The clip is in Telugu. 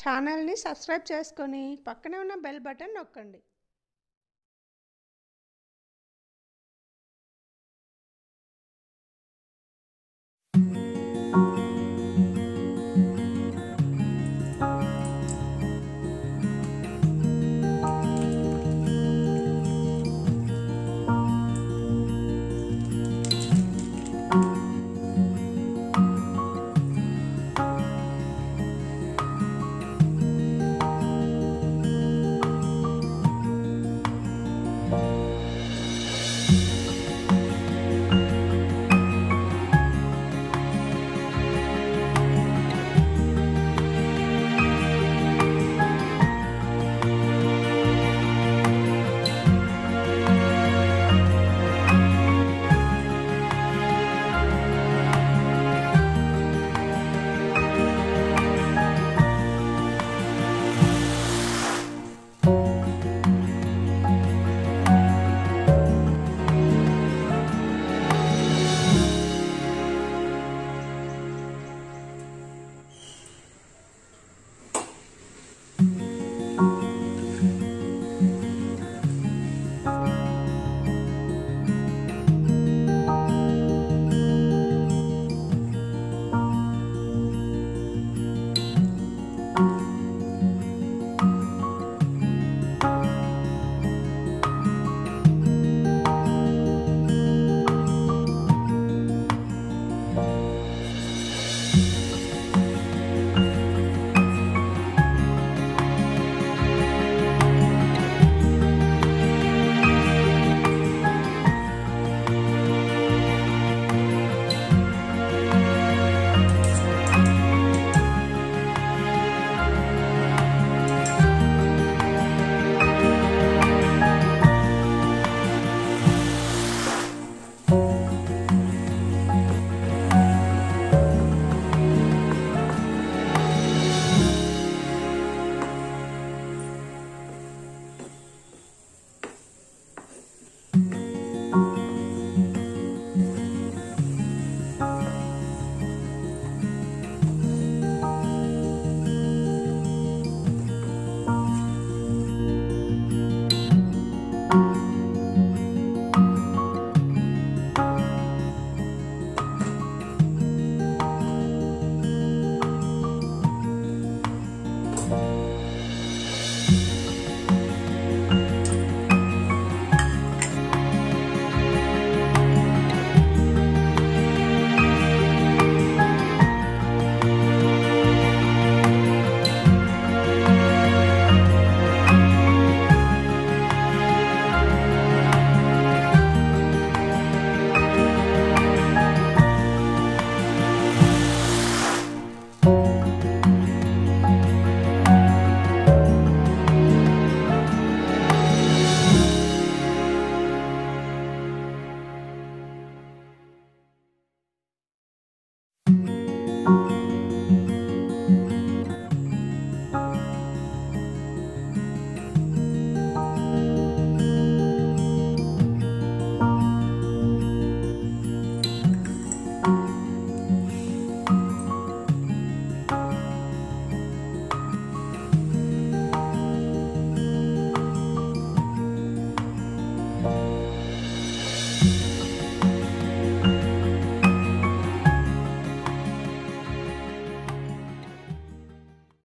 ఛానల్‌ని సబ్స్క్రైబ్ చేసుకొని పక్కనే ఉన్న బెల్ బటన్ నొక్కండి.